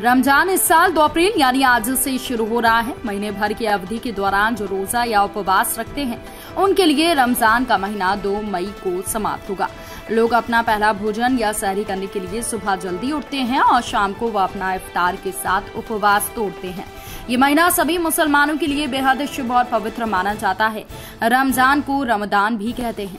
रमज़ान इस साल 2 अप्रैल, यानी आज से शुरू हो रहा है। महीने भर की अवधि के दौरान जो रोजा या उपवास रखते हैं, उनके लिए रमज़ान का महीना 2 मई को समाप्त होगा। लोग अपना पहला भोजन या सहरी करने के लिए सुबह जल्दी उठते हैं और शाम को वह अपना इफ्तार के साथ उपवास तोड़ते हैं। ये महीना सभी मुसलमानों के लिए बेहद शुभ और पवित्र माना जाता है। रमज़ान को रमदान भी कहते हैं।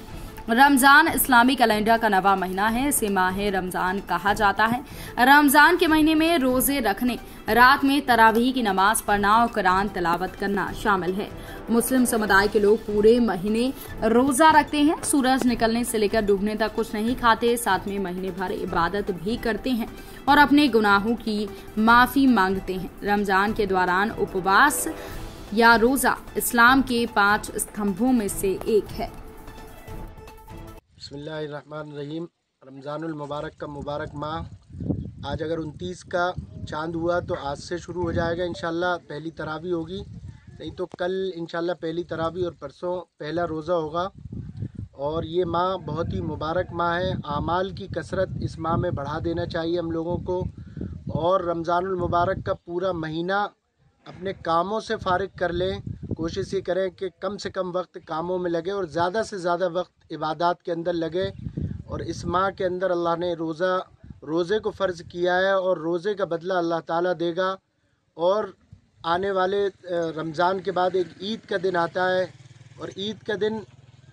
रमज़ान इस्लामी कैलेंडर का नवा महीना है। इसे माह रमज़ान कहा जाता है। रमज़ान के महीने में रोज़े रखने, रात में तरावीह की नमाज़ पढ़ना और कुरान तलावत करना शामिल है। मुस्लिम समुदाय के लोग पूरे महीने रोजा रखते हैं। सूरज निकलने से लेकर डूबने तक कुछ नहीं खाते। साथ में महीने भर इबादत भी करते हैं और अपने गुनाहों की माफ़ी मांगते हैं। रमज़ान के दौरान उपवास या रोजा इस्लाम के पाँच स्तंभों में से एक है। बसमीम रमज़ानुल मुबारक का मुबारक माह। आज अगर उनतीस का चाँद हुआ तो आज से शुरू हो जाएगा इन पहली तरावी होगी। नहीं तो कल इन पहली तरावी और परसों पहला रोज़ा होगा। और ये माह बहुत ही मुबारक माह है। आमाल की कसरत इस माह में बढ़ा देना चाहिए हम लोगों को। और रमज़ानुल मुबारक का पूरा महीना अपने कामों से फारग कर लें। कोशिश ये करें कि कम से कम वक्त कामों में लगे और ज़्यादा से ज़्यादा वक्त इबादत के अंदर लगे और इस माह के अंदर अल्लाह ने रोज़ा, रोज़े को फ़र्ज़ किया है और रोज़े का बदला अल्लाह ताला देगा और आने वाले रमज़ान के बाद एक ईद का दिन आता है और ईद का दिन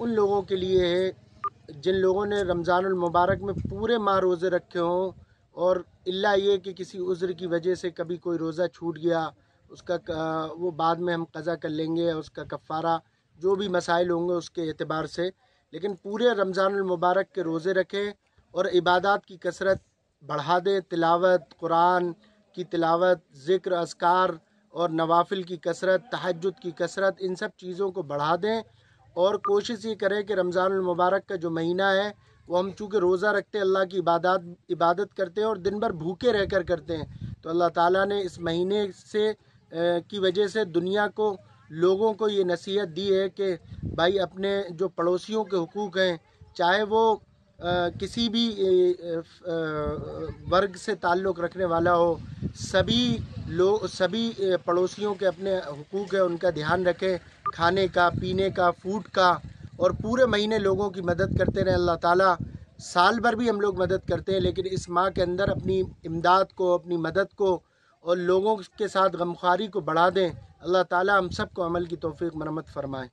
उन लोगों के लिए है जिन लोगों ने रमज़ान मुबारक में पूरे माह रोज़े रखे हों और इल्ला ये कि किसी उज़्र की वजह से कभी कोई रोज़ा छूट गया उसका वो बाद में हम कज़ा कर लेंगे उसका कफ़ारा, जो भी मसाइल होंगे उसके अतबार से। लेकिन पूरे रमज़ान मुबारक के रोज़े रखें और इबादत की कसरत बढ़ा दें। तिलावत, कुरान की तिलावत, ज़िक्र असकार और नवाफिल की कसरत तहजद की कसरत, इन सब चीज़ों को बढ़ा दें। और कोशिश ये करें कि रमज़ान मुबारक का जो महीना है, वो हम चूँकि रोज़ा रखते अल्लाह की इबादत इबादत करते हैं और दिन भर भूखे रह कर करते हैं। तो अल्लाह ताला ने इस महीने से की वजह से दुनिया को, लोगों को ये नसीहत दी है कि भाई अपने जो पड़ोसियों के हकूक़ हैं, चाहे वो किसी भी वर्ग से ताल्लुक़ रखने वाला हो, सभी लोग सभी पड़ोसियों के अपने हकूक़ है, उनका ध्यान रखें, खाने का, पीने का फ़ूड का, और पूरे महीने लोगों की मदद करते रहें। अल्लाह ताला साल भर भी हम लोग मदद करते हैं, लेकिन इस माह के अंदर अपनी इमदाद को, अपनी मदद को और लोगों के साथ गमखारी को बढ़ा दें। अल्लाह ताला हम सबको अमल की तोफ़ी मरम्मत फ़रमाएँ।